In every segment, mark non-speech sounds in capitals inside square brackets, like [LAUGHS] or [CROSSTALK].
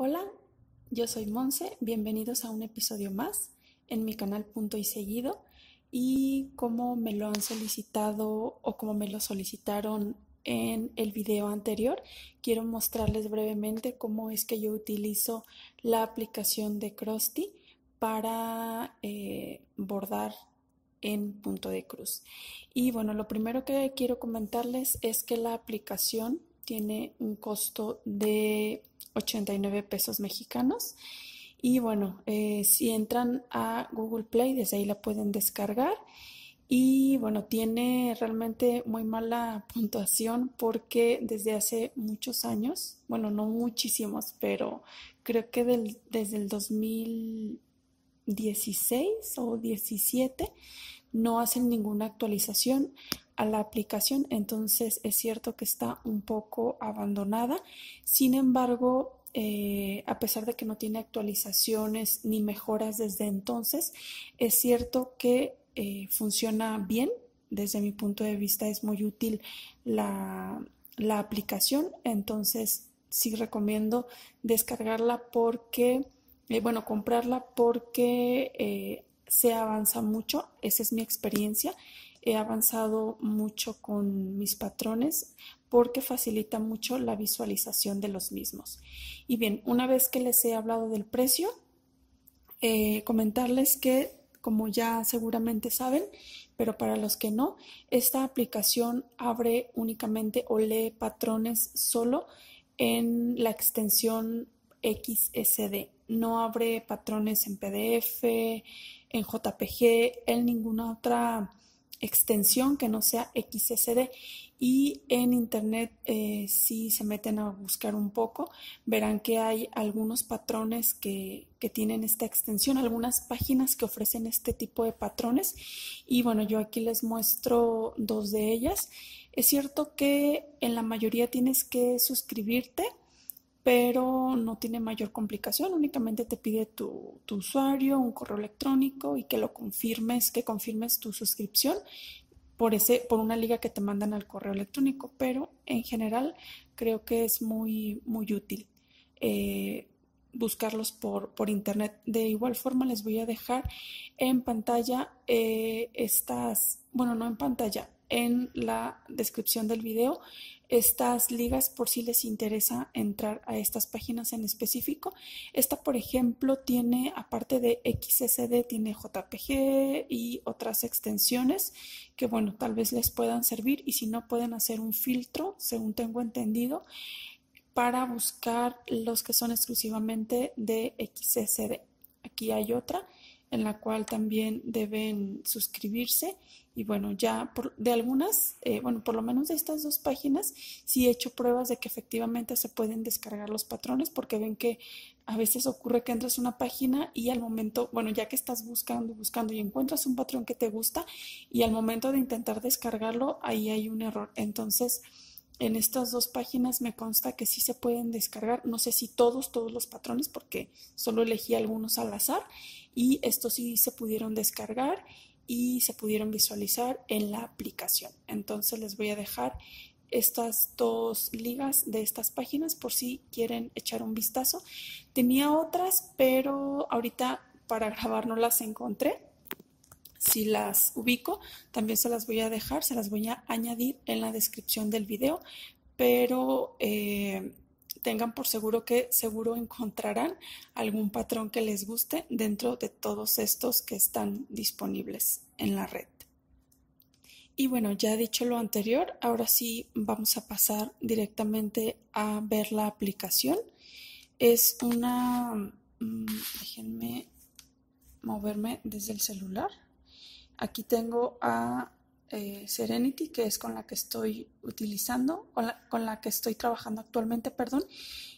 Hola, yo soy Monse, bienvenidos a un episodio más en mi canal Punto y Seguido y como me lo han solicitado o como me lo solicitaron en el video anterior, quiero mostrarles brevemente cómo es que yo utilizo la aplicación de Krusty para eh, bordar en punto de cruz. Y bueno, lo primero que quiero comentarles es que la aplicación tiene un costo de 89 pesos mexicanos. Y bueno, eh, si entran a Google Play, desde ahí la pueden descargar. Y bueno, tiene realmente muy mala puntuación porque desde hace muchos años, bueno, no muchísimos, pero creo que desde el 2016 o 17 no hacen ninguna actualización a la aplicación, entonces es cierto que está un poco abandonada. Sin embargo, eh, a pesar de que no tiene actualizaciones ni mejoras desde entonces, es cierto que eh, funciona bien. Desde mi punto de vista es muy útil la, aplicación, entonces sí recomiendo descargarla porque, eh, bueno, comprarla porque se avanza mucho, esa es mi experiencia he avanzado mucho con mis patrones porque facilita mucho la visualización de los mismos. Y bien, una vez que les he hablado del precio, eh, comentarles que, como ya seguramente saben, pero para los que no, esta aplicación abre únicamente o lee patrones solo en la extensión XSD. No abre patrones en PDF, en JPG, en ninguna otra extensión que no sea XSD y en internet eh, si se meten a buscar un poco verán que hay algunos patrones que, que, tienen esta extensión algunas páginas que ofrecen este tipo de patrones. Y bueno yo aquí les muestro dos de ellas. Es cierto que en la mayoría tienes que suscribirte pero no tiene mayor complicación, únicamente te pide tu, usuario, un correo electrónico y que lo confirmes, que confirmes tu suscripción por, ese, por una liga que te mandan al correo electrónico, pero en general creo que es muy, muy útil eh, buscarlos por, por, internet. De igual forma les voy a dejar en pantalla eh, estas, bueno, no en pantalla, en la descripción del video estas ligas por si les interesa entrar a estas páginas en específico. Esta, por ejemplo, tiene, aparte de XSD, tiene JPG y otras extensiones que, bueno, tal vez les puedan servir y si no, pueden hacer un filtro, según tengo entendido, para buscar los que son exclusivamente de XSD. Aquí hay otra en la cual también deben suscribirse y bueno, ya de algunas, eh, bueno, por lo menos de estas dos páginas, sí he hecho pruebas de que efectivamente se pueden descargar los patrones porque ven que a veces ocurre que entras a una página y al momento, bueno, ya que estás buscando, buscando y encuentras un patrón que te gusta y al momento de intentar descargarlo, ahí hay un error. Entonces, en estas dos páginas me consta que sí se pueden descargar, no sé si todos, todos los patrones, porque solo elegí algunos al azar y estos sí se pudieron descargar y se pudieron visualizar en la aplicación. Entonces les voy a dejar estas dos ligas de estas páginas por si quieren echar un vistazo. Tenía otras, pero ahorita para grabar no las encontré si las ubico, también se las voy a dejar, se las voy a añadir en la descripción del video, pero eh, tengan por seguro que seguro encontrarán algún patrón que les guste dentro de todos estos que están disponibles en la red. Y bueno, ya dicho lo anterior, ahora sí vamos a pasar directamente a ver la aplicación. Es una... Mm, déjenme moverme desde el celular. Aquí tengo a eh, Serenity, que es con la que estoy utilizando, con la, que estoy trabajando actualmente, perdón.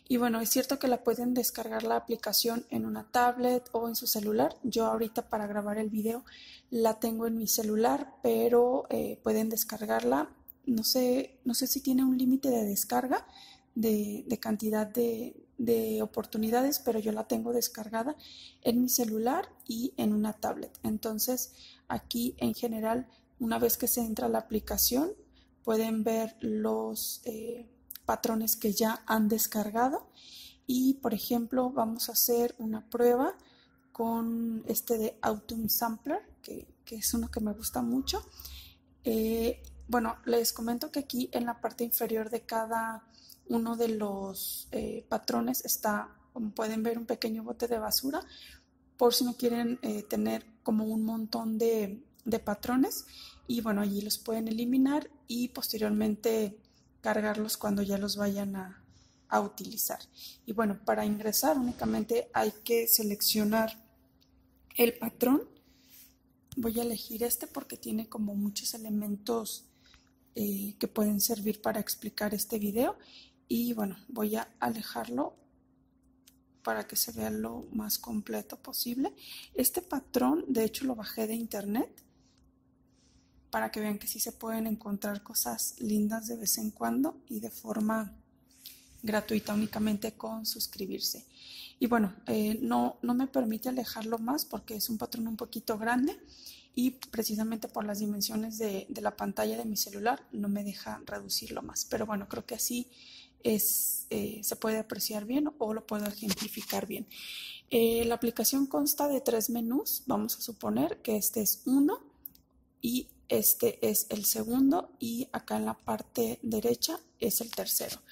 Y bueno, es cierto que la pueden descargar la aplicación en una tablet o en su celular. Yo ahorita para grabar el video la tengo en mi celular, pero eh, pueden descargarla. No sé, no sé si tiene un límite de descarga de, cantidad de oportunidades, pero yo la tengo descargada en mi celular y en una tablet. Entonces, Aquí en general, una vez que se entra la aplicación, pueden ver los eh, patrones que ya han descargado y por ejemplo vamos a hacer una prueba con este de Autumn Sampler, que, es uno que me gusta mucho. Eh, bueno, les comento que aquí en la parte inferior de cada uno de los eh, patrones está, como pueden ver, un pequeño bote de basura, por si no quieren tener como un montón de, de patrones. Y bueno, allí los pueden eliminar y posteriormente cargarlos cuando ya los vayan a, a utilizar. Y bueno, para ingresar únicamente hay que seleccionar el patrón. Voy a elegir este porque tiene como muchos elementos eh, que pueden servir para explicar este video. Y bueno, voy a alejarlo para que se vea lo más completo posible. Este patrón, de hecho, lo bajé de internet para que vean que sí se pueden encontrar cosas lindas de vez en cuando y de forma gratuita únicamente con suscribirse. Y bueno, eh, no, no me permite alejarlo más porque es un patrón un poquito grande y precisamente por las dimensiones de, la pantalla de mi celular no me deja reducirlo más. Pero bueno, creo que así es, eh, se puede apreciar bien o lo puedo ejemplificar bien. Eh, la aplicación consta de tres menús. Vamos a suponer que este es uno y este es el segundo y acá en la parte derecha es el tercero.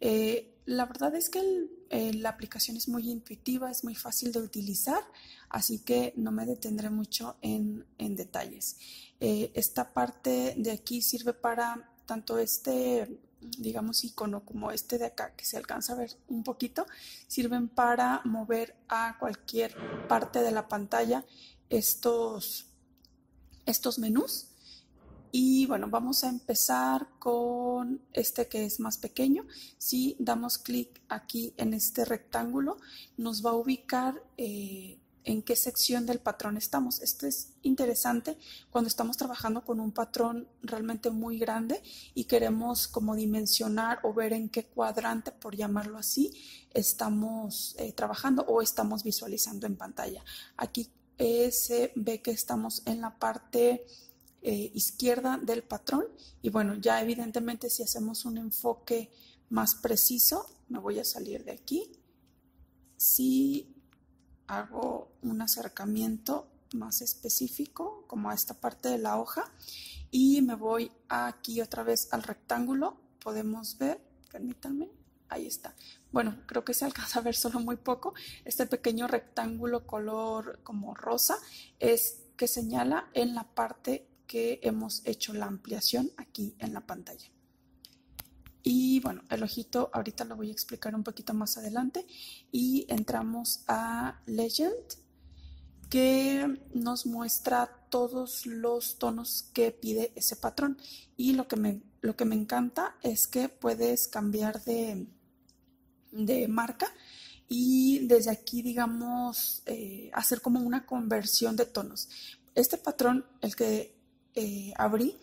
Eh, la verdad es que eh, la aplicación es muy intuitiva, es muy fácil de utilizar, así que no me detendré mucho en, detalles. Eh, esta parte de aquí sirve para tanto este, digamos, icono como este de acá, que se alcanza a ver un poquito, sirven para mover a cualquier parte de la pantalla estos, estos menús. Y bueno, vamos a empezar con este que es más pequeño. Si damos clic aquí en este rectángulo, nos va a ubicar eh, en qué sección del patrón estamos. Esto es interesante cuando estamos trabajando con un patrón realmente muy grande y queremos como dimensionar o ver en qué cuadrante, por llamarlo así, estamos eh, trabajando o estamos visualizando en pantalla. Aquí eh, se ve que estamos en la parte eh, izquierda del patrón y bueno, ya evidentemente si hacemos un enfoque más preciso, me voy a salir de aquí. Si hago un acercamiento más específico, como a esta parte de la hoja, y me voy aquí otra vez al rectángulo, podemos ver, permítanme, ahí está. Bueno, creo que se [LAUGHS] alcanza a ver solo muy poco. Este pequeño rectángulo color como rosa es que señala en la parte que hemos hecho la ampliación aquí en la pantalla. Y bueno, el ojito ahorita lo voy a explicar un poquito más adelante. Y entramos a Legend, que nos muestra todos los tonos que pide ese patrón. Y lo que me, lo que me encanta es que puedes cambiar de, de marca y desde aquí, digamos, eh, hacer como una conversión de tonos. Este patrón, el que eh, abrí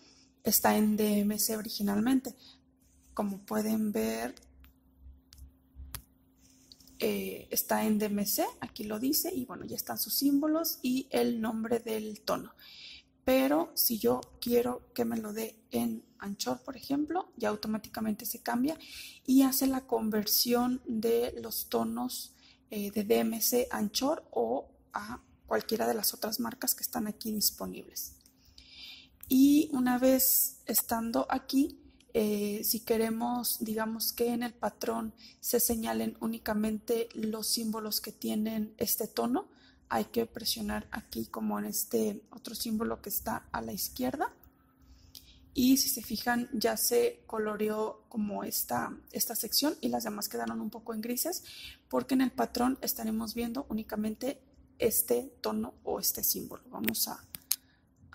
está en DMC originalmente. Como pueden ver, eh, está en DMC, aquí lo dice, y bueno, ya están sus símbolos y el nombre del tono. Pero si yo quiero que me lo dé en Anchor, por ejemplo, ya automáticamente se cambia y hace la conversión de los tonos eh, de DMC Anchor o a cualquiera de las otras marcas que están aquí disponibles. Y una vez estando aquí, eh, si queremos, digamos que en el patrón se señalen únicamente los símbolos que tienen este tono, hay que presionar aquí como en este otro símbolo que está a la izquierda. Y si se fijan, ya se coloreó como esta, esta sección y las demás quedaron un poco en grises, porque en el patrón estaremos viendo únicamente este tono o este símbolo. Vamos a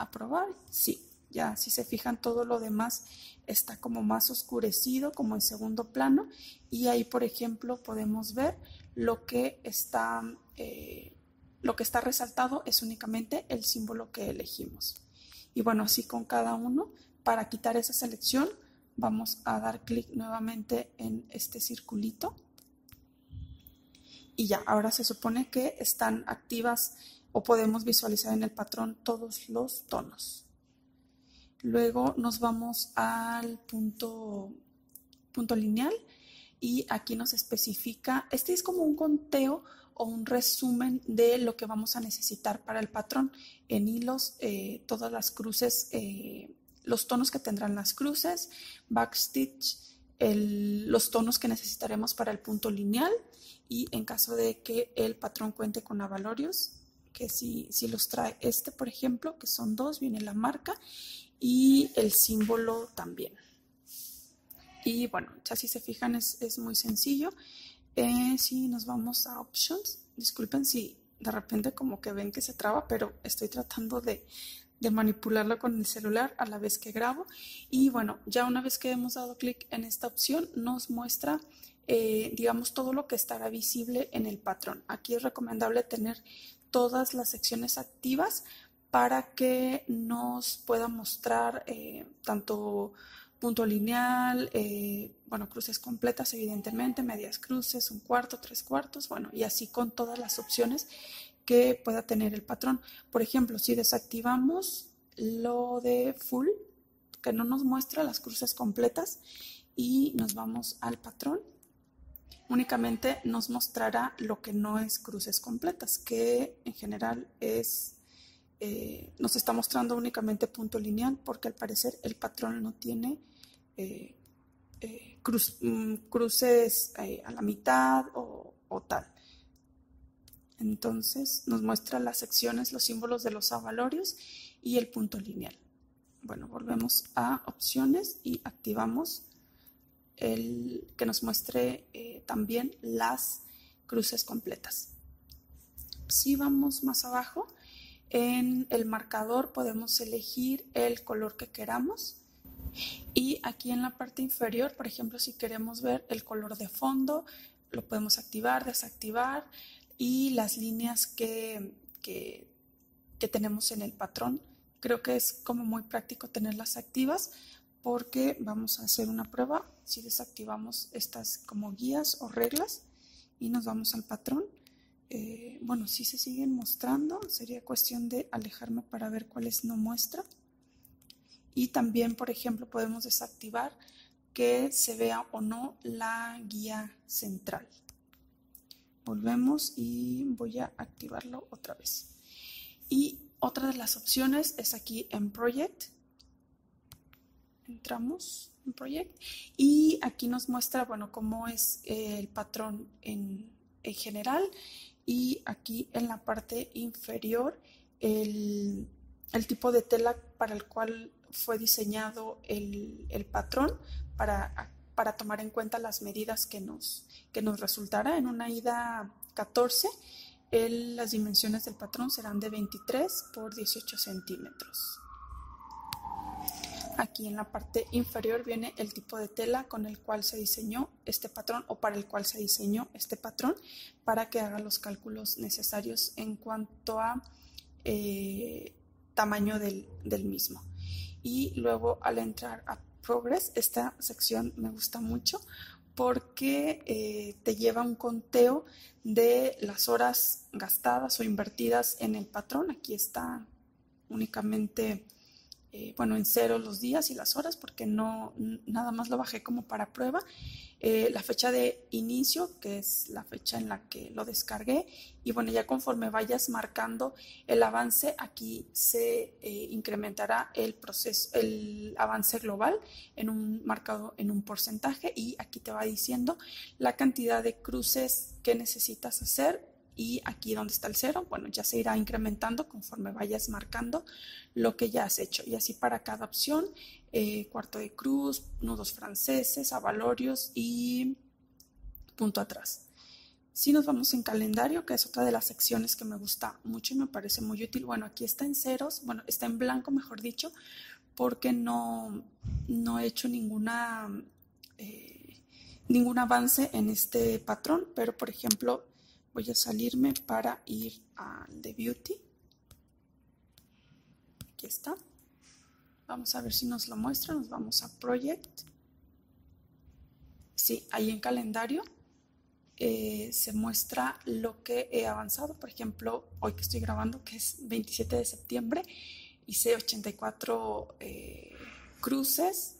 aprobar, sí, ya si se fijan todo lo demás está como más oscurecido, como en segundo plano, y ahí por ejemplo podemos ver lo que está, eh, lo que está resaltado es únicamente el símbolo que elegimos. Y bueno, así con cada uno, para quitar esa selección, vamos a dar clic nuevamente en este circulito. Y ya, ahora se supone que están activas o podemos visualizar en el patrón todos los tonos. Luego nos vamos al punto, punto lineal y aquí nos especifica, este es como un conteo o un resumen de lo que vamos a necesitar para el patrón. En hilos, eh, todas las cruces, eh, los tonos que tendrán las cruces, backstitch, los tonos que necesitaremos para el punto lineal y en caso de que el patrón cuente con avalorios, que si, si los trae este, por ejemplo, que son dos, viene la marca y el símbolo también. Y bueno, ya si se fijan es, es muy sencillo. Eh, si nos vamos a Options, disculpen si de repente como que ven que se traba, pero estoy tratando de, de manipularlo con el celular a la vez que grabo. Y bueno, ya una vez que hemos dado clic en esta opción, nos muestra, eh, digamos, todo lo que estará visible en el patrón. Aquí es recomendable tener todas las secciones activas para que nos pueda mostrar eh, tanto punto lineal, eh, bueno, cruces completas evidentemente, medias cruces, un cuarto, tres cuartos, bueno, y así con todas las opciones que pueda tener el patrón. Por ejemplo, si desactivamos lo de full, que no nos muestra las cruces completas, y nos vamos al patrón, únicamente nos mostrará lo que no es cruces completas, que en general es eh, nos está mostrando únicamente punto lineal porque al parecer el patrón no tiene eh, eh, mm, cruces a la mitad o, tal. Entonces nos muestra las secciones, los símbolos de los avalorios y el punto lineal. Bueno, volvemos a opciones y activamos el que nos muestre también las cruces completas. Si vamos más abajo, en el marcador podemos elegir el color que queramos y aquí en la parte inferior, por ejemplo, si queremos ver el color de fondo, lo podemos activar, desactivar y las líneas que, que, tenemos en el patrón. Creo que es como muy práctico tenerlas activas porque vamos a hacer una prueba si desactivamos estas como guías o reglas y nos vamos al patrón eh, bueno, si se siguen mostrando, sería cuestión de alejarme para ver cuáles no muestra. Y también, por ejemplo, podemos desactivar que se vea o no la guía central. Volvemos y voy a activarlo otra vez. Y otra de las opciones es aquí en Project. Entramos en Project y aquí nos muestra, bueno, cómo es el patrón en, en general. Y aquí en la parte inferior el, tipo de tela para el cual fue diseñado el, patrón para, para, tomar en cuenta las medidas que nos, que nos resultará. En una ida 14 las dimensiones del patrón serán de 23 por 18 centímetros Aquí en la parte inferior viene el tipo de tela con el cual se diseñó este patrón o para el cual se diseñó este patrón para que haga los cálculos necesarios en cuanto a eh, tamaño del, mismo. Y luego al entrar a Progress, esta sección me gusta mucho porque eh, te lleva un conteo de las horas gastadas o invertidas en el patrón. Aquí está únicamente eh, bueno, en cero los días y las horas porque no, nada más lo bajé como para prueba. Eh, la fecha de inicio, que es la fecha en la que lo descargué, y bueno, ya conforme vayas marcando el avance, aquí se eh, incrementará el proceso, el avance global en un marcado en un porcentaje y aquí te va diciendo la cantidad de cruces que necesitas hacer y aquí donde está el cero, bueno, ya se irá incrementando conforme vayas marcando lo que ya has hecho. Y así para cada opción, eh, cuarto de cruz, nudos franceses, avalorios y punto atrás. Si nos vamos en calendario, que es otra de las secciones que me gusta mucho y me parece muy útil, bueno, aquí está en ceros, bueno, está en blanco, mejor dicho, porque no, no he hecho ninguna, eh, ningún avance en este patrón, pero por ejemplo, voy a salirme para ir al de Beauty. Aquí está. Vamos a ver si nos lo muestra. Nos vamos a Project. Sí, ahí en calendario eh, se muestra lo que he avanzado. Por ejemplo, hoy que estoy grabando, que es 27 de septiembre, hice 84 eh, cruces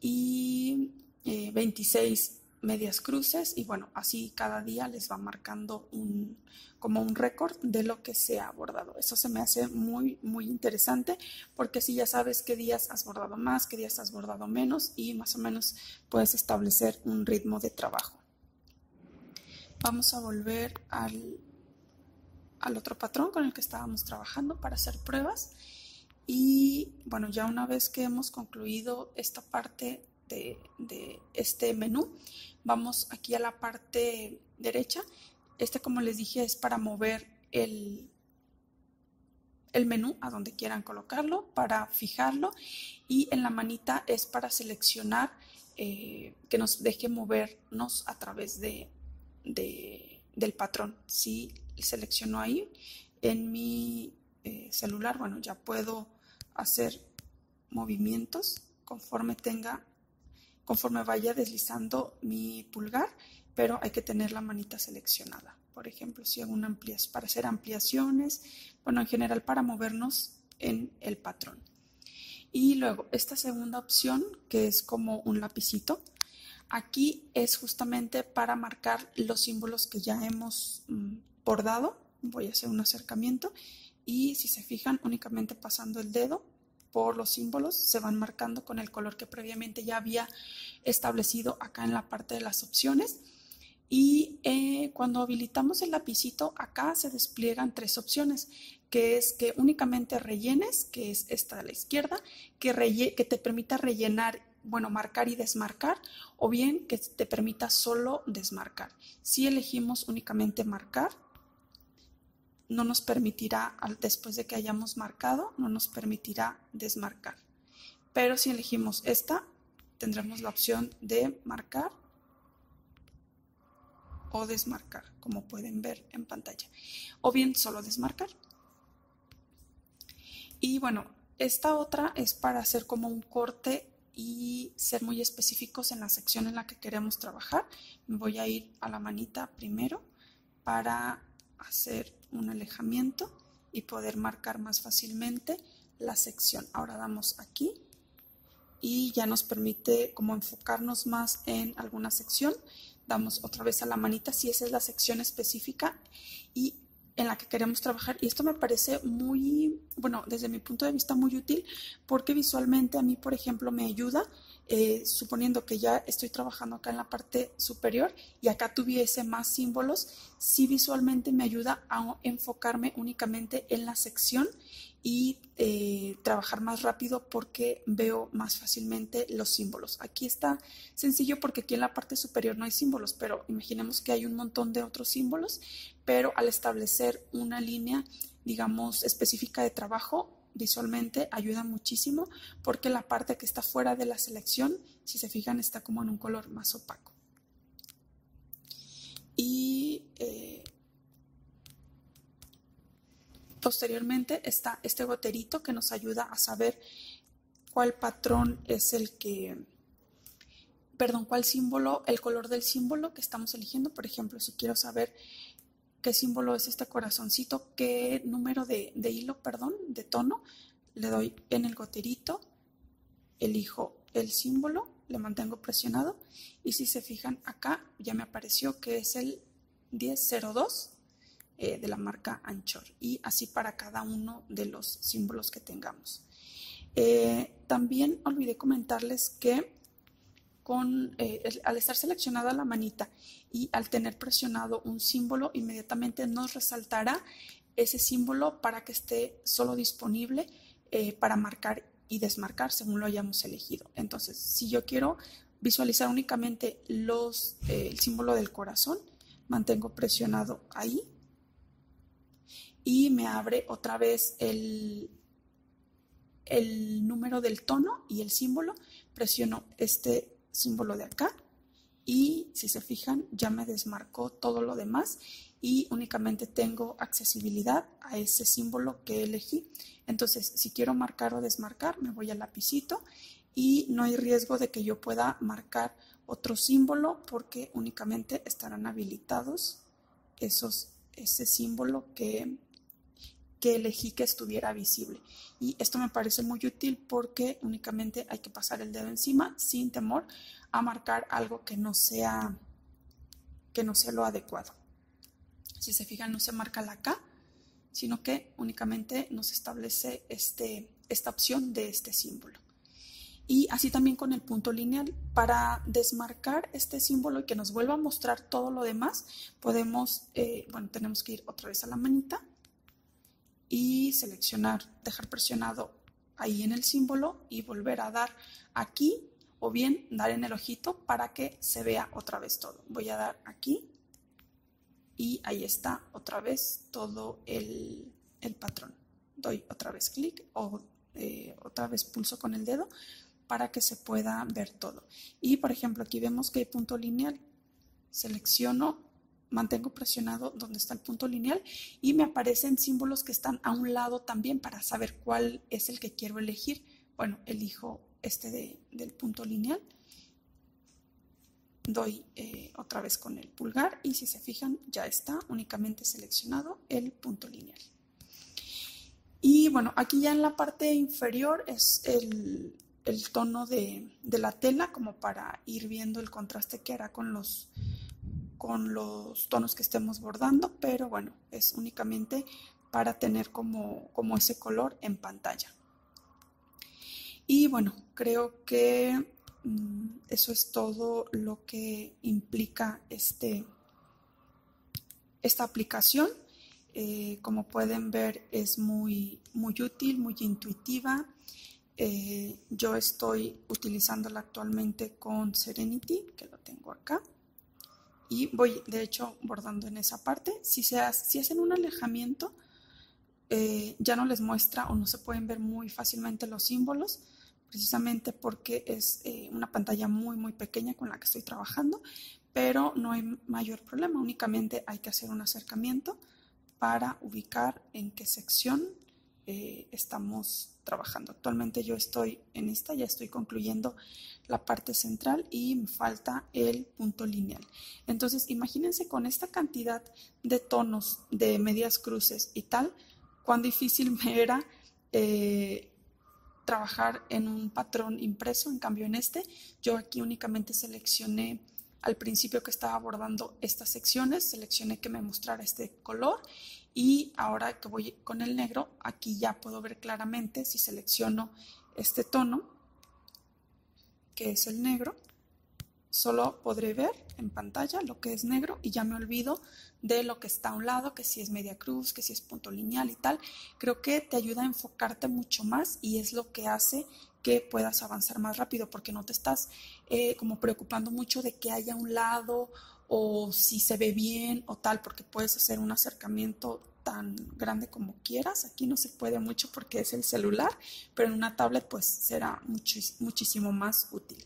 y 26 eh, medias cruces y bueno, así cada día les va marcando un, como un récord de lo que se ha bordado. Eso se me hace muy, muy interesante porque así ya sabes qué días has bordado más, qué días has bordado menos y más o menos puedes establecer un ritmo de trabajo. Vamos a volver al, al otro patrón con el que estábamos trabajando para hacer pruebas. Y bueno, ya una vez que hemos concluido esta parte de, este menú, vamos aquí a la parte derecha. Este, como les dije, es para mover el, el menú a donde quieran colocarlo, para fijarlo. Y en la manita es para seleccionar eh, que nos deje movernos a través de, del patrón. Si selecciono ahí en mi eh, celular, bueno, ya puedo hacer movimientos conforme tenga, conforme vaya deslizando mi pulgar, pero hay que tener la manita seleccionada. Por ejemplo, si hago una ampliación, para hacer ampliaciones, bueno, en general para movernos en el patrón. Y luego, esta segunda opción, que es como un lapicito, aquí es justamente para marcar los símbolos que ya hemos mm, bordado. Voy a hacer un acercamiento y si se fijan únicamente pasando el dedo por los símbolos se van marcando con el color que previamente ya había establecido acá en la parte de las opciones y eh, cuando habilitamos el lapicito acá se despliegan tres opciones que es que únicamente rellenes que es esta de la izquierda que, que te permita rellenar bueno, marcar y desmarcar, o bien que te permita solo desmarcar. Si elegimos únicamente marcar, no nos permitirá, después de que hayamos marcado, no nos permitirá desmarcar. Pero si elegimos esta, tendremos la opción de marcar o desmarcar, como pueden ver en pantalla. O bien solo desmarcar. Y bueno, esta otra es para hacer como un corte y ser muy específicos en la sección en la que queremos trabajar. Voy a ir a la manita primero para hacer un alejamiento y poder marcar más fácilmente la sección. Ahora damos aquí y ya nos permite como enfocarnos más en alguna sección. Damos otra vez a la manita si esa es la sección específica y en la que queremos trabajar. Y esto me parece muy, bueno, desde mi punto de vista muy útil porque visualmente a mí, por ejemplo, me ayuda eh, suponiendo que ya estoy trabajando acá en la parte superior y acá tuviese más símbolos, sí visualmente me ayuda a enfocarme únicamente en la sección y eh, trabajar más rápido porque veo más fácilmente los símbolos. Aquí está sencillo porque aquí en la parte superior no hay símbolos, pero imaginemos que hay un montón de otros símbolos, pero al establecer una línea, digamos, específica de trabajo, visualmente ayuda muchísimo porque la parte que está fuera de la selección, si se fijan, está como en un color más opaco. Y eh, posteriormente está este goterito que nos ayuda a saber cuál patrón es el que, perdón, cuál símbolo, el color del símbolo que estamos eligiendo. Por ejemplo, si quiero saber qué símbolo es este corazoncito, qué número de, hilo, perdón, de tono. Le doy en el goterito, elijo el símbolo, le mantengo presionado y si se fijan acá ya me apareció que es el 1002 eh, de la marca Anchor y así para cada uno de los símbolos que tengamos. Eh, también olvidé comentarles que eh, al estar seleccionada la manita y al tener presionado un símbolo, inmediatamente nos resaltará ese símbolo para que esté solo disponible eh, para marcar y desmarcar según lo hayamos elegido. Entonces, si yo quiero visualizar únicamente los, eh, el símbolo del corazón, mantengo presionado ahí y me abre otra vez el, el número del tono y el símbolo, presiono este símbolo de acá y si se fijan ya me desmarcó todo lo demás y únicamente tengo accesibilidad a ese símbolo que elegí. Entonces, si quiero marcar o desmarcar, me voy al lapicito y no hay riesgo de que yo pueda marcar otro símbolo porque únicamente estarán habilitados esos, ese símbolo que, que elegí que estuviera visible. Y esto me parece muy útil porque únicamente hay que pasar el dedo encima sin temor a marcar algo que no sea, que no sea lo adecuado. Si se fijan, no se marca la K, sino que únicamente nos establece este, esta opción de este símbolo. Y así también con el punto lineal. Para desmarcar este símbolo y que nos vuelva a mostrar todo lo demás, podemos, eh, bueno, tenemos que ir otra vez a la manita y seleccionar, dejar presionado ahí en el símbolo y volver a dar aquí o bien dar en el ojito para que se vea otra vez todo. Voy a dar aquí y ahí está otra vez todo el, patrón. Doy otra vez clic o eh, otra vez pulso con el dedo para que se pueda ver todo. Y por ejemplo, aquí vemos que hay punto lineal. Selecciono, mantengo presionado donde está el punto lineal y me aparecen símbolos que están a un lado también para saber cuál es el que quiero elegir. Bueno, elijo este del punto lineal. Doy eh, otra vez con el pulgar y si se fijan ya está únicamente seleccionado el punto lineal. Y bueno, aquí ya en la parte inferior es el, el tono de, la tela como para ir viendo el contraste que hará con los, con los tonos que estemos bordando, pero bueno, es únicamente para tener como, como ese color en pantalla. Y bueno, creo que mm, eso es todo lo que implica este, esta aplicación. Eh, como pueden ver es muy, muy útil, muy intuitiva. Eh, yo estoy utilizándola actualmente con Serenity, que lo tengo acá. Y voy, de hecho, bordando en esa parte. Si, se si hacen un alejamiento, eh, ya no les muestra o no se pueden ver muy fácilmente los símbolos, precisamente porque es eh, una pantalla muy, muy pequeña con la que estoy trabajando, pero no hay mayor problema, únicamente hay que hacer un acercamiento para ubicar en qué sección estamos trabajando. Actualmente yo estoy en esta, ya estoy concluyendo la parte central y me falta el punto lineal. Entonces, imagínense con esta cantidad de tonos de medias cruces y tal, cuán difícil me era eh, trabajar en un patrón impreso. En cambio, en este, yo aquí únicamente seleccioné al principio que estaba abordando estas secciones, seleccioné que me mostrara este color y ahora que voy con el negro, aquí ya puedo ver claramente si selecciono este tono, que es el negro, solo podré ver en pantalla lo que es negro y ya me olvido de lo que está a un lado, que si es media cruz, que si es punto lineal y tal. Creo que te ayuda a enfocarte mucho más y es lo que hace que puedas avanzar más rápido porque no te estás eh, como preocupando mucho de que haya un lado o si se ve bien o tal, porque puedes hacer un acercamiento tan grande como quieras. Aquí no se puede mucho porque es el celular, pero en una tablet pues será muchísimo más útil.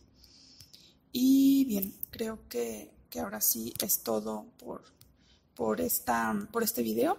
Y bien, creo que, ahora sí es todo por, por, esta, por este video.